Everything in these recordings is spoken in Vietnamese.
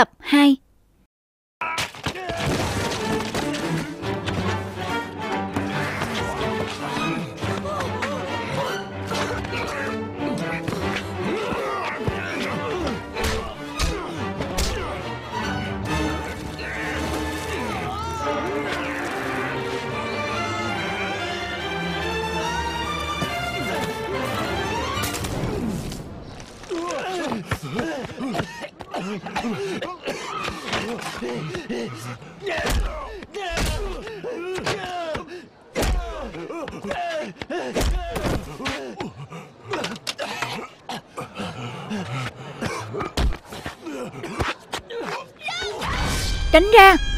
Tập 2 Tránh ra.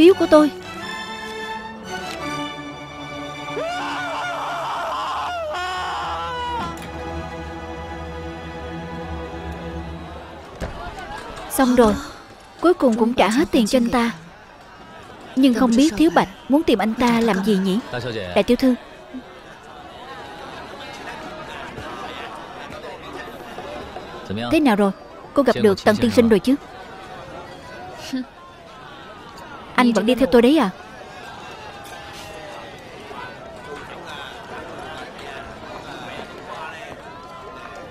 phiếu của tôi. Xong rồi, Cuối cùng cũng trả hết tiền cho anh ta. Nhưng không biết Thiếu Bạch muốn tìm anh ta làm gì nhỉ? Đại tiểu thư. Thế nào rồi? Cô gặp được Tần Tiên Sinh rồi chứ? Anh vẫn đi theo tôi đấy à?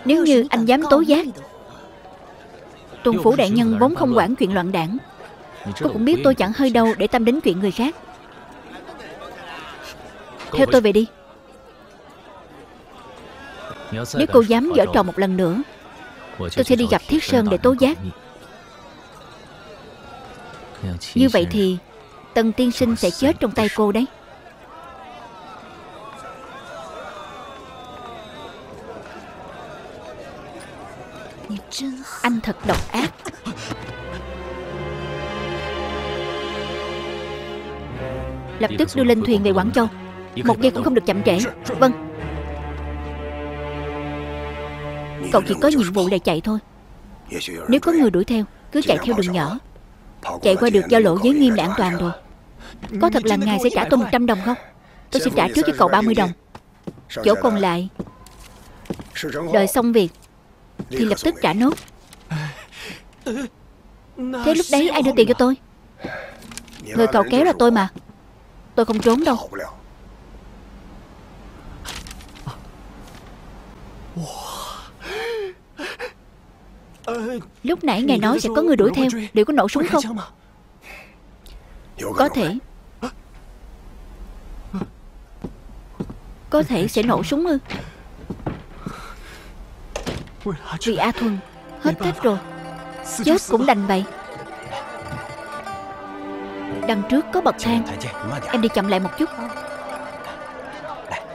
Nếu như anh dám tố giác, tôn phủ đại nhân vốn không quản chuyện loạn đảng. Cô cũng biết tôi chẳng hơi đâu để tâm đến chuyện người khác. Theo tôi về đi. Nếu cô dám dở trò một lần nữa, Tôi sẽ đi gặp Thiết Sơn để tố giác. Như vậy thì Tần tiên sinh sẽ chết trong tay cô đấy. Anh thật độc ác. Lập tức đưa lên thuyền về Quảng Châu. Một giây cũng không được chậm trễ. Vâng. Cậu chỉ có nhiệm vụ là chạy thôi. Nếu có người đuổi theo, Cứ chạy theo đường nhỏ. Chạy qua được giao lộ với nghiêm là an toàn rồi. Có thật là ngài sẽ trả tôi 100 đồng không? Tôi sẽ trả trước cho cậu 30 đồng. Chỗ còn lại. Đợi xong việc, Thì lập tức trả nốt. Thế lúc đấy ai đưa tiền cho tôi? Người cậu kéo là tôi mà. Tôi không trốn đâu. Lúc nãy ngài nói sẽ có người đuổi theo. Liệu có nổ súng không? Có thể. Có thể sẽ nổ súng ư? Vì A Thuần Hết cách rồi. Chết cũng đành vậy. Đằng trước có bậc thang. Em đi chậm lại một chút.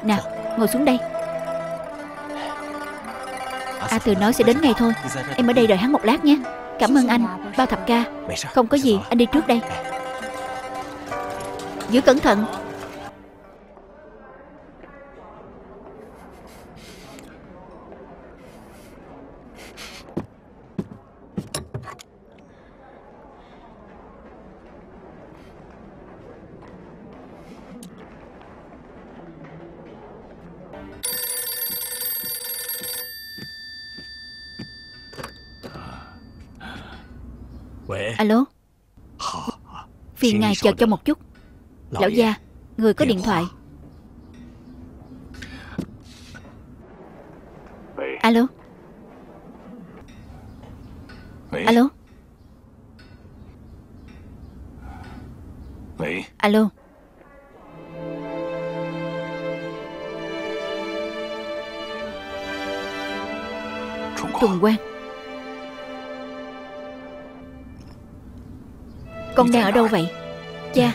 Nào ngồi xuống đây A Từ nói sẽ đến ngay thôi. Em ở đây đợi hắn một lát nhé. Cảm ơn anh Bao thập ca. Không có gì anh đi trước đây. Giữ cẩn thận Alo? Phiền ngài chờ cho một chút. Lão gia Người có điện thoại. Alo? Alo? Alo? Trùng Quang Con đang ở đâu vậy? Cha.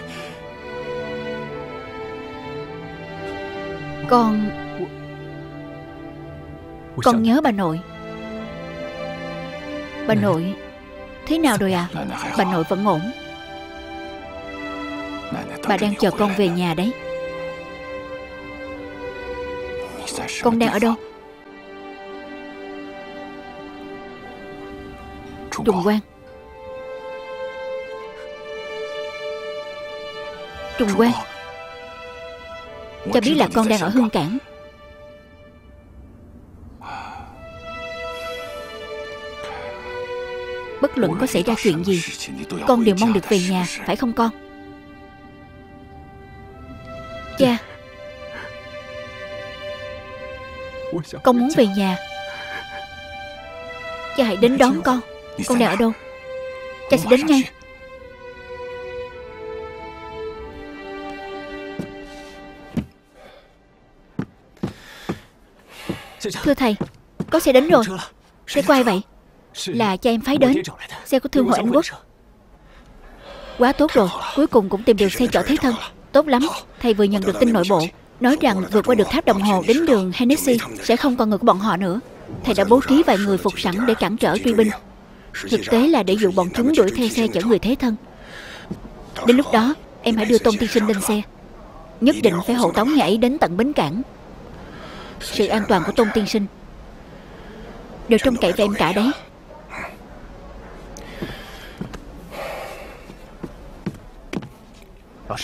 Con Con nhớ bà nội. Bà nội Thế nào rồi à Bà nội vẫn ổn. Bà đang chờ con về nhà đấy. Con đang ở đâu? Trùng Quang. Trùng Quang Cha biết là con đang ở Hương Cảng. Bất luận có xảy ra chuyện gì Con đều mong được về nhà Phải không con? Cha Con muốn về nhà. Cha hãy đến đón con. Con đang ở đâu? Cha sẽ đến ngay Thưa thầy Có xe đến rồi. Xe quay vậy? Là cha em phái đến. Xe của thương hội Anh Quốc. Quá tốt rồi. Cuối cùng cũng tìm được xe chở thế thân Tốt lắm. Thầy vừa nhận được tin nội bộ Nói rằng vượt qua được tháp đồng hồ đến đường Hennessy Sẽ không còn người của bọn họ nữa. Thầy đã bố trí vài người phục sẵn để cản trở truy binh. Thực tế là để dụ bọn chúng đuổi theo xe chở người thế thân. Đến lúc đó Em hãy đưa Tôn Tiên Sinh lên xe. Nhất định phải hộ tống ấy đến tận bến cảng sự an toàn của Tôn Tiên Sinh. Đều trông cậy vào em cả đấy.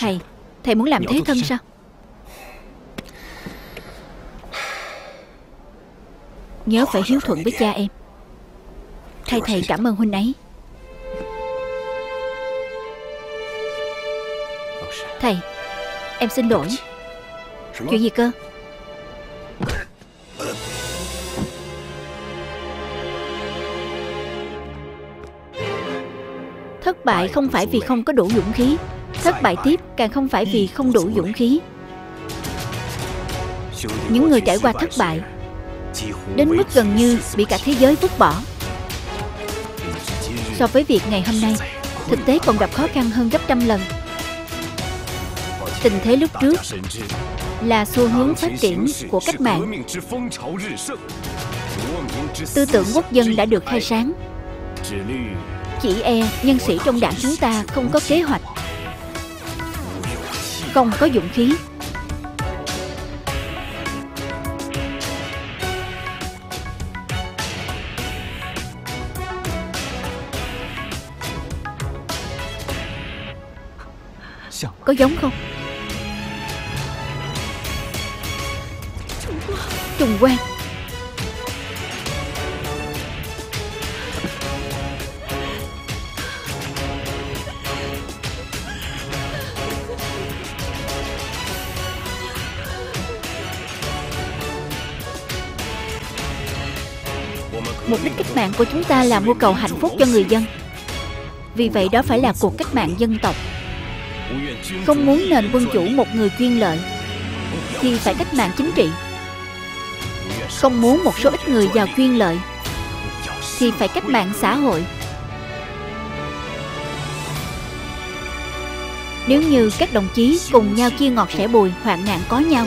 Thầy Thầy muốn làm thế thân sao? Nhớ phải hiếu thuận với cha em. Thay thầy cảm ơn huynh ấy. Thầy, Em xin lỗi. Chuyện gì cơ? Bại không phải vì không có đủ dũng khí. Thất bại tiếp càng không phải vì không đủ dũng khí. Những người trải qua thất bại Đến mức gần như bị cả thế giới vứt bỏ. So với việc ngày hôm nay Thực tế còn gặp khó khăn hơn gấp trăm lần. Tình thế lúc trước Là xu hướng phát triển của cách mạng. Tư tưởng quốc dân đã được khai sáng chỉ e nhân sĩ trong đảng chúng ta không có kế hoạch, Không có dụng khí. Có giống không? Trùng quan Mục đích cách mạng của chúng ta là mưu cầu hạnh phúc cho người dân. Vì vậy đó phải là cuộc cách mạng dân tộc. Không muốn nền quân chủ một người chuyên lợi Thì phải cách mạng chính trị. Không muốn một số ít người giàu chuyên lợi Thì phải cách mạng xã hội. Nếu như các đồng chí cùng nhau chia ngọt sẻ bùi hoạn nạn có nhau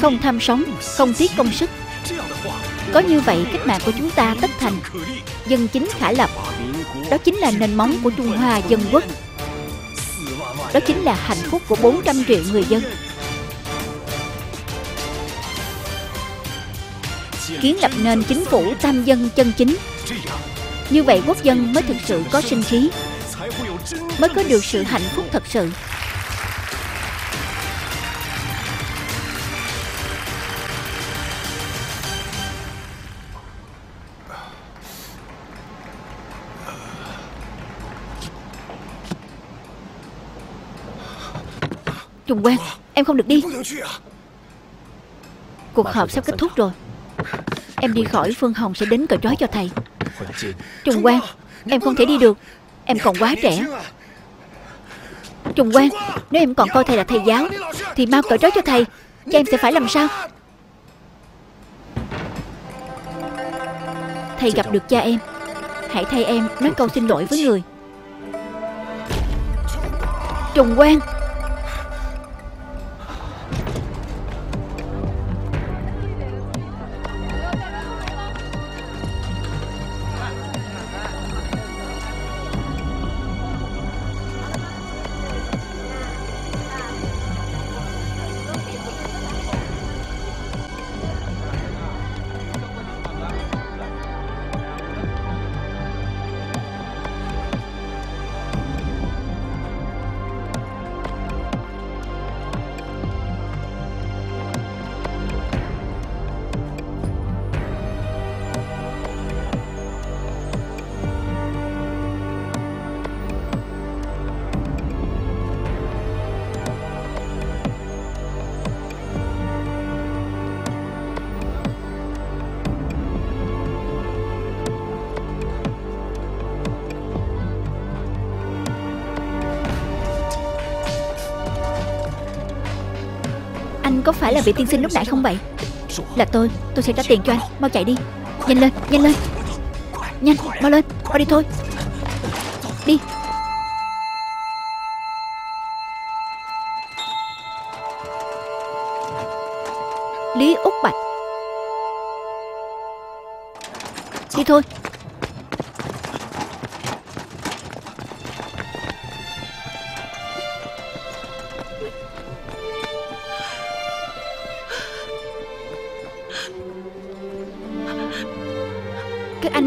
Không tham sống, không tiếc công sức có như vậy, cách mạng của chúng ta tất thành. Dân chính khả lập, đó chính là nền móng của Trung Hoa dân quốc. Đó chính là hạnh phúc của 400 triệu người dân. Kiến lập nên chính phủ tam dân chân chính. Như vậy quốc dân mới thực sự có sinh khí, Mới có được sự hạnh phúc thật sự. Trùng Quang Em không được đi. Cuộc họp sắp kết thúc rồi. Em đi khỏi Phương Hồng sẽ đến cởi trói cho thầy. Trùng Quang Em không thể đi được. Em còn quá trẻ. Trùng Quang Nếu em còn coi thầy là thầy giáo Thì mau cởi trói cho thầy. Cho em sẽ phải làm sao? Thầy gặp được cha em. Hãy thay em nói câu xin lỗi với người. Trùng Quang có phải là vị tiên sinh lúc nãy không vậy? Là tôi Tôi sẽ trả tiền cho anh. Mau chạy đi. Nhanh lên Nhanh lên. Nhanh, Mau lên. Mau đi thôi. Đi. Lý Úc Bạch. Đi thôi.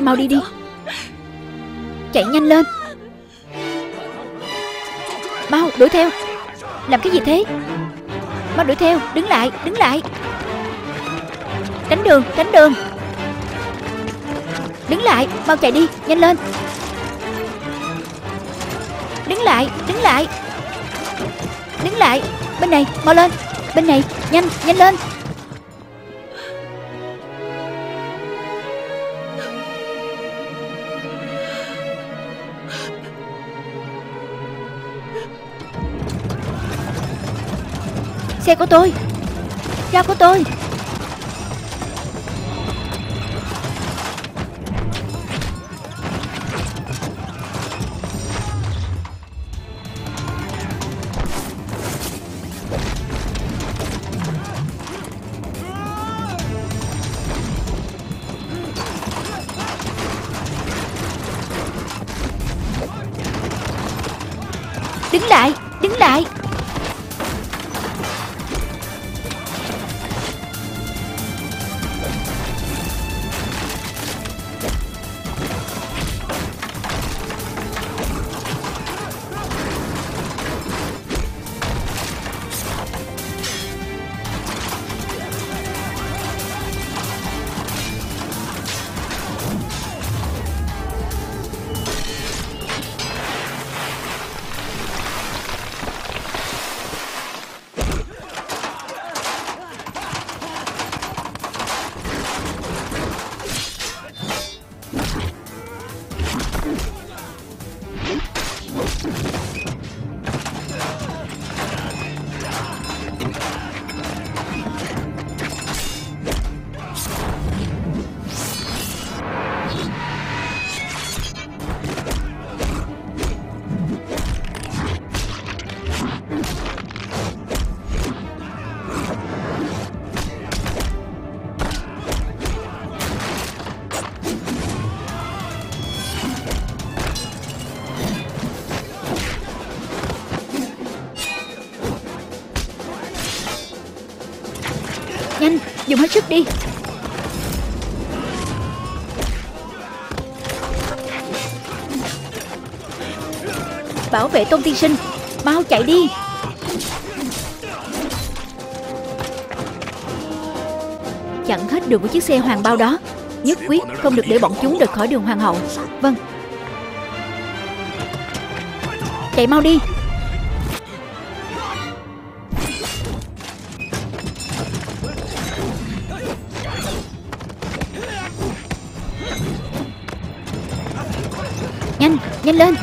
Mau đi đi. Chạy nhanh lên. Mau, đuổi theo. Làm cái gì thế? Mau đuổi theo, Đứng lại Đứng lại. Tránh đường Tránh đường. Đứng lại, Mau chạy đi, Nhanh lên. Đứng lại Đứng lại. Đứng lại, Bên này, Mau lên. Bên này, Nhanh Nhanh lên. Xe của tôi. Dao của tôi. Hết sức đi. Bảo vệ Tôn Tiên Sinh. Mau chạy đi. Chặn hết đường của chiếc xe hoàng bao đó. Nhất quyết không được để bọn chúng rời khỏi đường hoàng hậu. Vâng. Chạy mau đi. Nhanh, nhanh lên.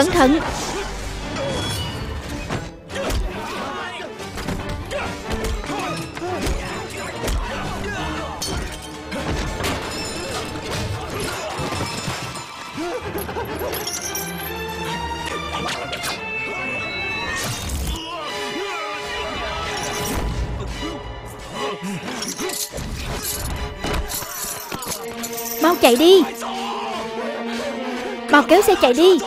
Cẩn thận. Mau chạy đi. Mau kéo xe chạy đi.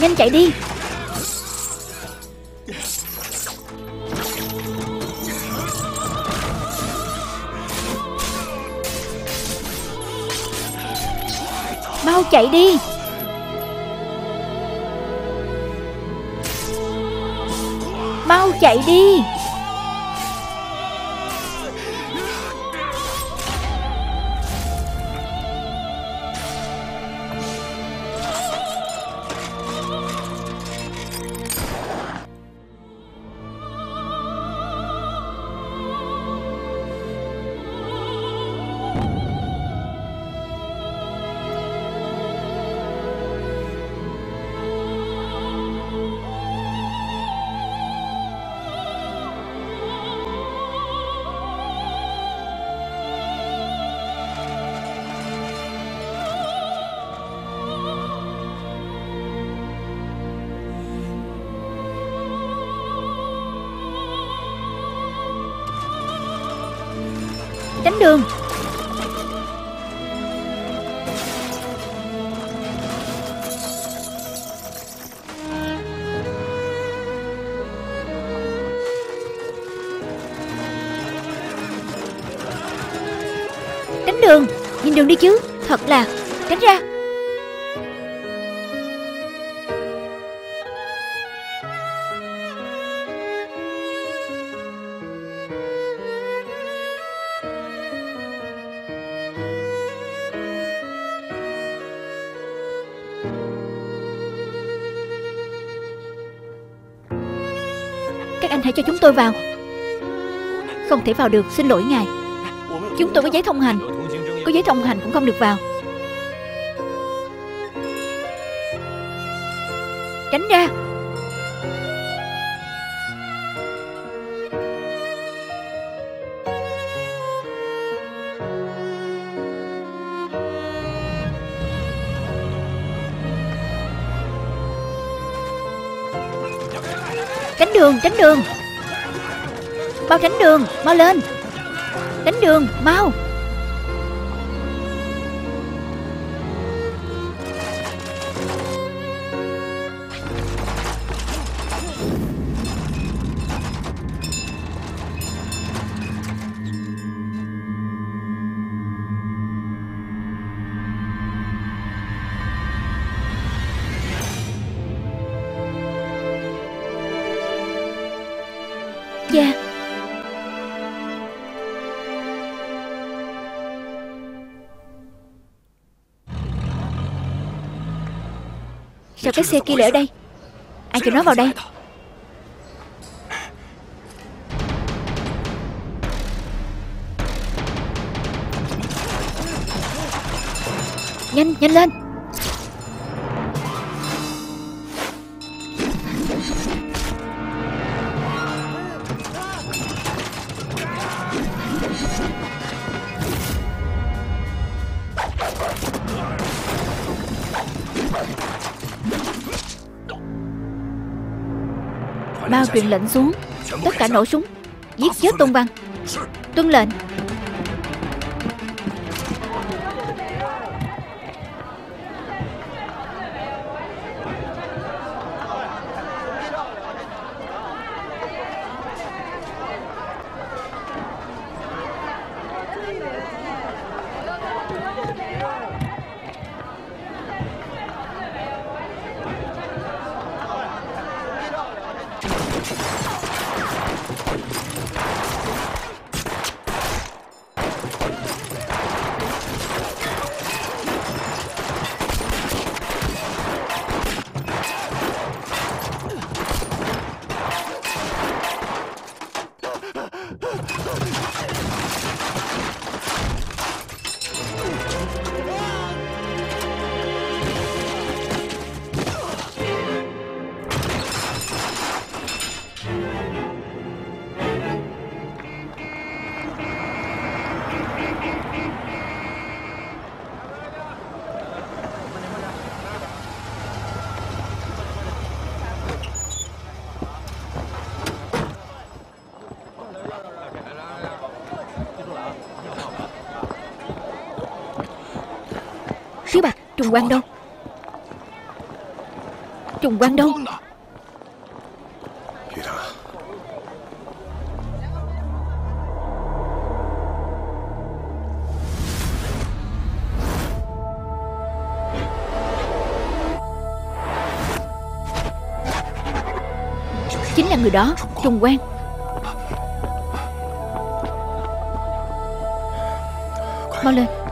Nhanh chạy đi. Mau chạy đi. Mau chạy đi. Tránh đường. Tránh đường. Nhìn đường đi chứ. Thật là. Tránh ra. Các anh hãy cho chúng tôi vào. Không thể vào được, Xin lỗi ngài. Chúng tôi có giấy thông hành. Có giấy thông hành cũng không được vào. Tránh ra. Đường, tránh đường. Mau tránh đường, mau lên. Tránh đường, mau. Cho cái xe kia lại ở đây. Ai cho nó vào đây? Nhanh, nhanh lên. Truyền lệnh xuống. Tất cả nổ súng. Giết chết Tôn Văn. Tuân lệnh. Trùng quan đâu? Trùng quan đâu? Chính là người đó Trùng quan Mau lên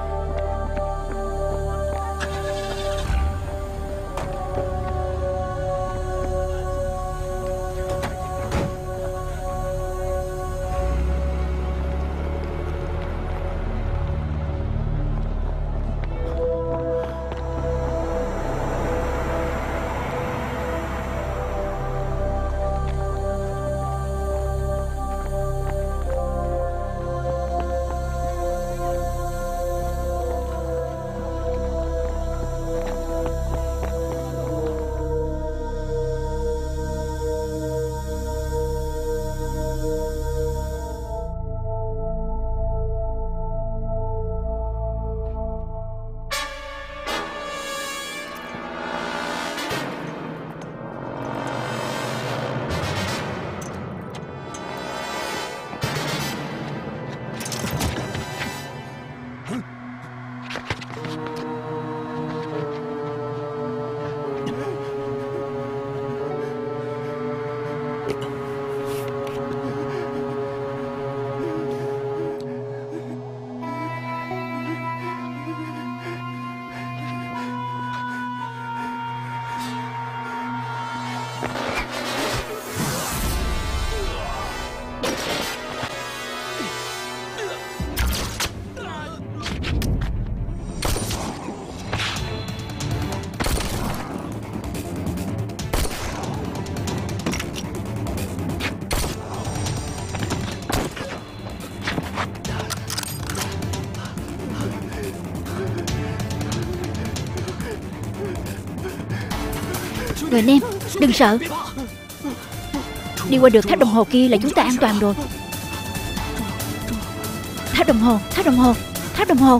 Người anh em. Đừng sợ. Đi qua được tháp đồng hồ kia là chúng ta an toàn rồi. Tháp đồng hồ Tháp đồng hồ Tháp đồng hồ.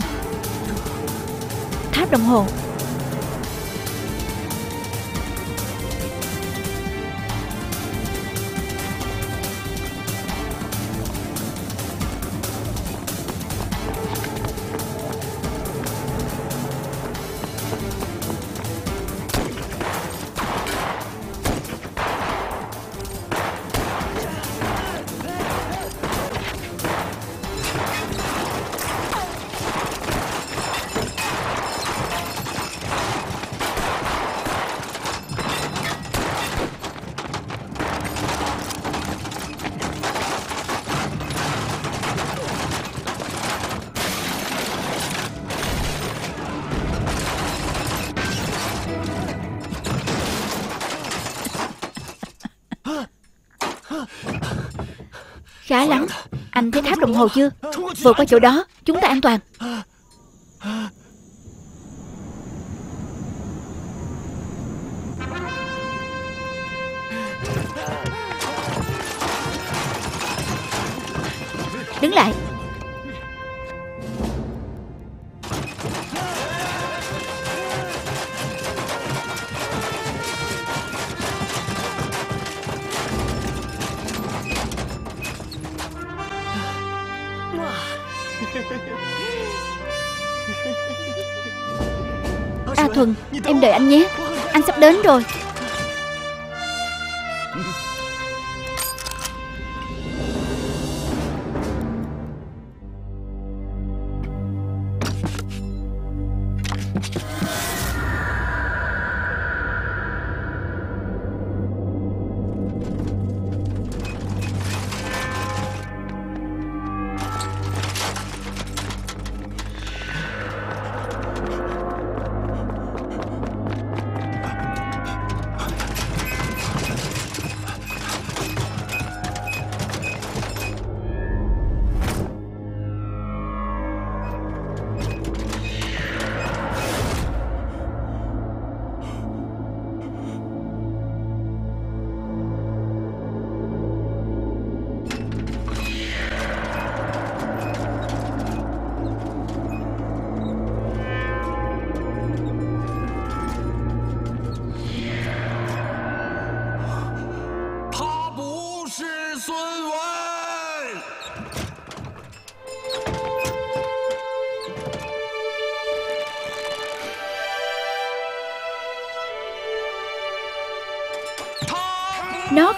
Tháp đồng hồ. Khá lắm. Anh thấy tháp đồng hồ chưa? Vừa qua chỗ đó Chúng ta an toàn rồi.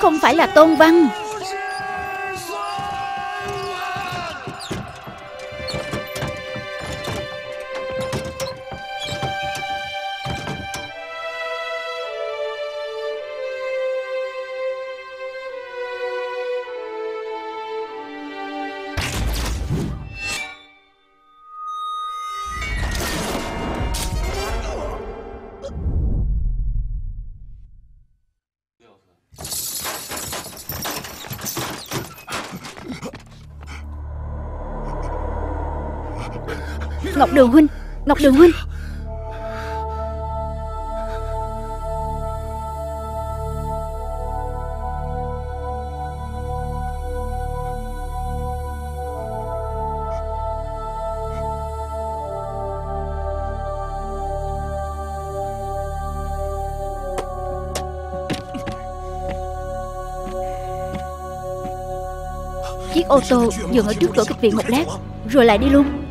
Không phải là Tôn Văn. Ngọc Đường Huynh, Ngọc Đường Huynh. Chiếc ô tô dừng ở trước cửa kịch viện một lát, Rồi lại đi luôn.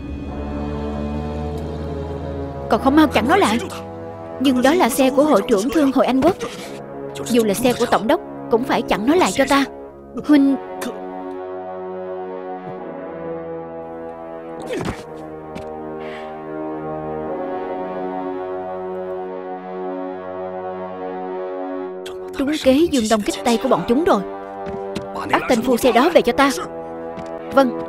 Còn không mau chặn nó lại. Nhưng đó là xe của hội trưởng thương hội Anh Quốc. Dù là xe của tổng đốc, Cũng phải chặn nó lại cho ta. Huynh. Trúng kế dương đông kích tay của bọn chúng rồi. Bắt tên phu xe đó về cho ta. Vâng.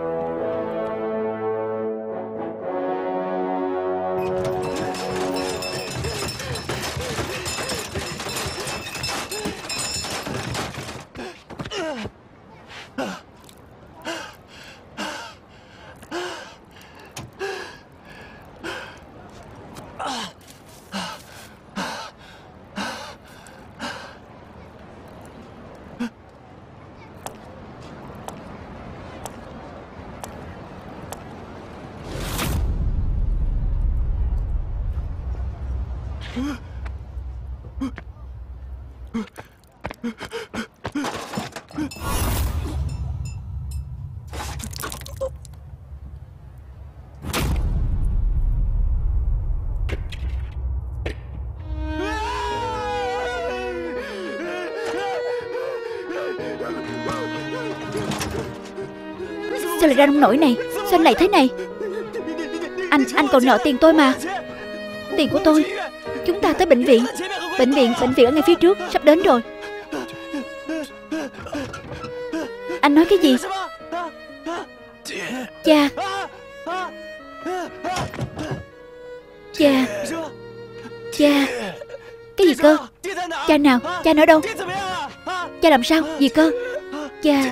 Sao lại ra nông nổi này. Sao anh lại thế này? Anh, anh còn nợ tiền tôi mà. Tiền của tôi. Chúng ta tới bệnh viện. Bệnh viện, bệnh viện ở ngay phía trước. Sắp đến rồi. Anh nói cái gì? Cha. Cha. Cha. Cái gì cơ? Cha nào? Cha ở đâu? Cha làm sao? Gì cơ? Cha Cha.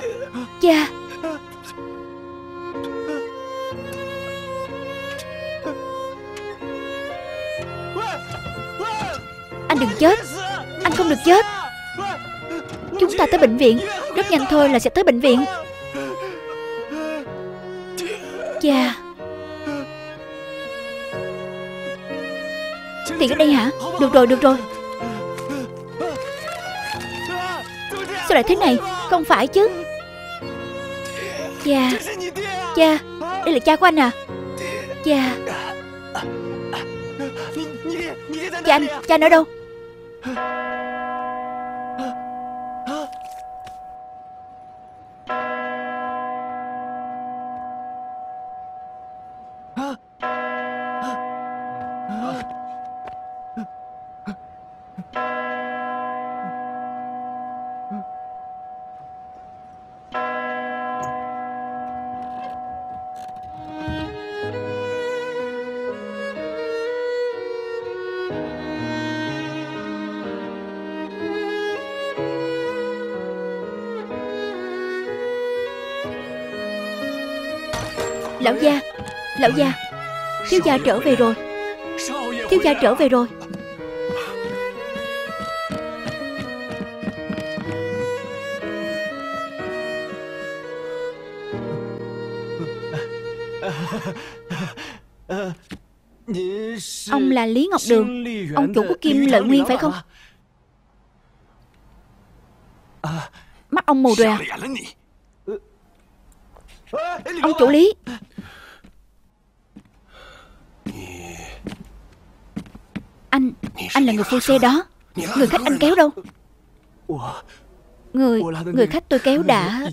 Anh đừng chết. Anh không được chết. Chúng ta tới bệnh viện. Rất nhanh thôi là sẽ tới bệnh viện. Cha. Tiền ở đây hả? Được rồi được rồi. Sao lại thế này? Không phải chứ. Cha. Cha. Đây là cha của anh à? Cha. Cha anh Cha anh ở đâu? は。Lão gia Lão gia, Thiếu gia trở về rồi. Thiếu gia trở về rồi. Ông là Lý Ngọc Đường. Ông chủ của Kim Lợi Nguyên phải không? Mắt ông mù rồi à. Ông chủ Lý. Anh Anh là người phu xe đó. Người khách anh kéo đâu? Người Người khách tôi kéo đã.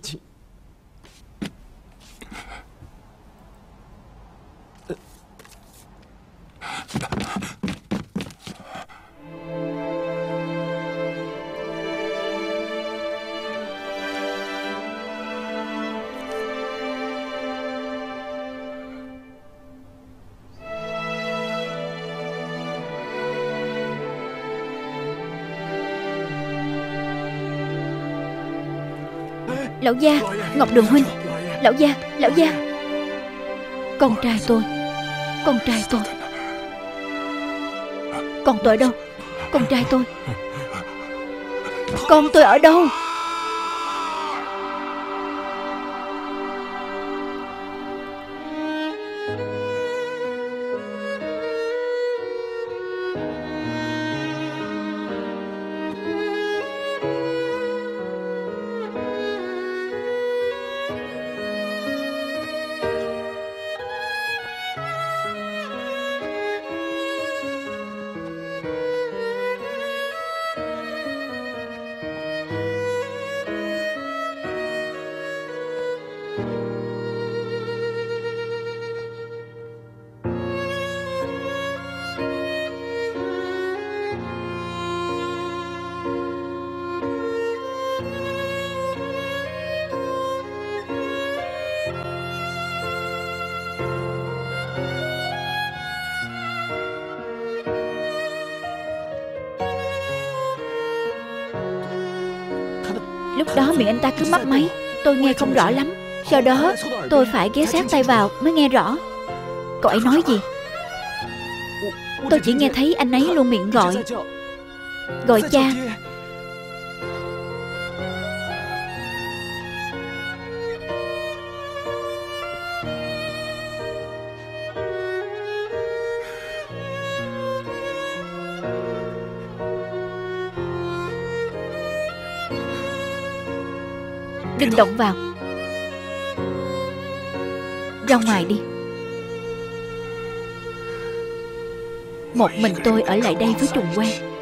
Lão gia, Ngọc Đường Huynh. Lão gia Lão gia. Con trai tôi, Con trai tôi. Con tôi ở đâu? Con trai tôi. Con tôi ở đâu? Anh ta cứ mấp máy. Tôi nghe không rõ lắm. Sau đó, tôi phải ghé sát tay vào mới nghe rõ. Cậu ấy nói gì? Tôi chỉ nghe thấy anh ấy luôn miệng gọi. Gọi cha. Đừng động vào. Ra ngoài đi. Một mình tôi ở lại đây với Trùng Quang.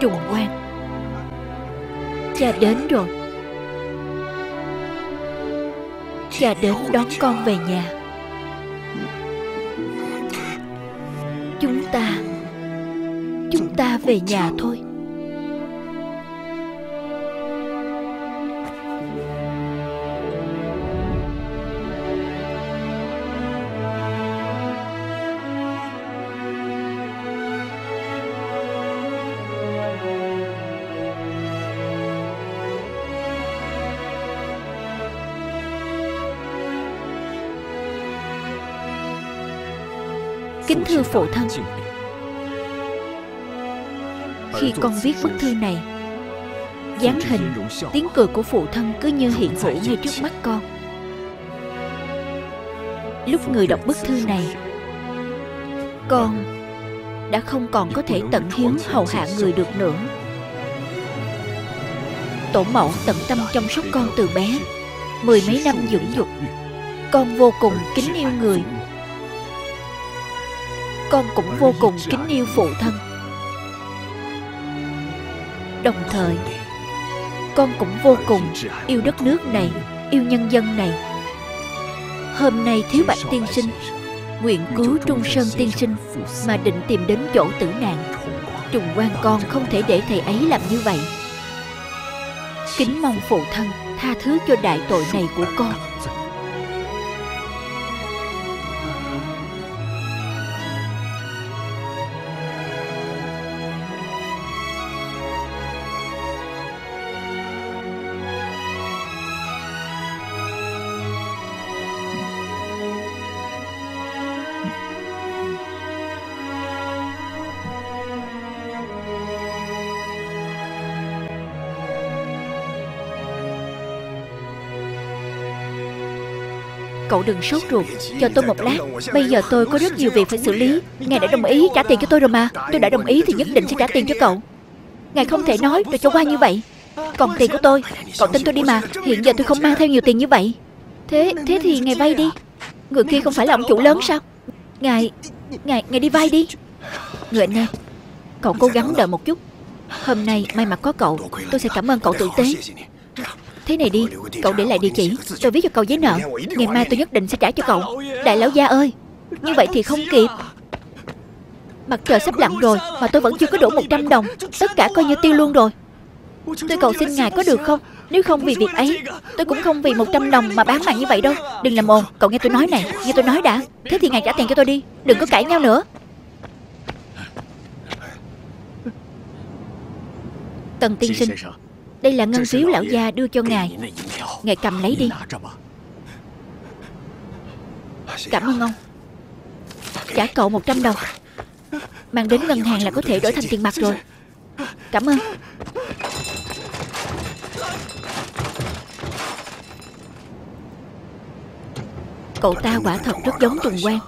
Trùng quan. Cha đến rồi. Cha đến đón con về nhà. Chúng ta Chúng ta về nhà thôi. Phụ thân Khi con viết bức thư này dáng hình Tiếng cười của phụ thân cứ như hiện hữu ngay trước mắt con. Lúc người đọc bức thư này Con đã không còn có thể tận hiến hầu hạ người được nữa. Tổ mẫu tận tâm chăm sóc con từ bé Mười mấy năm dưỡng dục. Con vô cùng kính yêu người con cũng vô cùng kính yêu phụ thân. Đồng thời, con cũng vô cùng yêu đất nước này, yêu nhân dân này. Hôm nay thiếu bạch tiên sinh nguyện cứu trung sơn tiên sinh mà định tìm đến chỗ tử nạn. Trùng quan con không thể để thầy ấy làm như vậy. Kính mong phụ thân tha thứ cho đại tội này của con. Cậu đừng sốt ruột. Cho tôi một lát, Bây giờ tôi có rất nhiều việc phải xử lý. Ngài đã đồng ý trả tiền cho tôi rồi mà. Tôi đã đồng ý thì nhất định sẽ trả tiền cho cậu. Ngài không thể nói rồi cho qua như vậy. Còn tiền của tôi, Cậu tin tôi đi mà. Hiện giờ tôi không mang theo nhiều tiền như vậy. Thế thế thì ngài vay đi. Người kia không phải là ông chủ lớn sao? Ngài Ngài ngài đi vay đi. Người anh em, Cậu cố gắng đợi một chút. Hôm nay may mà có cậu, Tôi sẽ cảm ơn cậu tử tế. Thế này đi, Cậu để lại địa chỉ, Tôi viết cho cậu giấy nợ. Ngày mai tôi nhất định sẽ trả cho cậu. Đại lão gia ơi, Như vậy thì không kịp. Mặt trời sắp lặn rồi, Mà tôi vẫn chưa có đủ 100 đồng. Tất cả coi như tiêu luôn rồi. Tôi cầu xin ngài có được không? Nếu không vì việc ấy, Tôi cũng không vì 100 đồng mà bán mạng như vậy đâu. Đừng làm ồn, Cậu nghe tôi nói này, Nghe tôi nói đã. Thế thì ngài trả tiền cho tôi đi, Đừng có cãi nhau nữa. Tần tiên sinh đây là ngân phiếu lão gia đưa cho ngài. Ngài cầm lấy đi. Cảm ơn ông. Trả cậu 100 đồng. Mang đến ngân hàng là có thể đổi thành tiền mặt rồi. Cảm ơn. Cậu ta quả thật rất giống Trùng Quang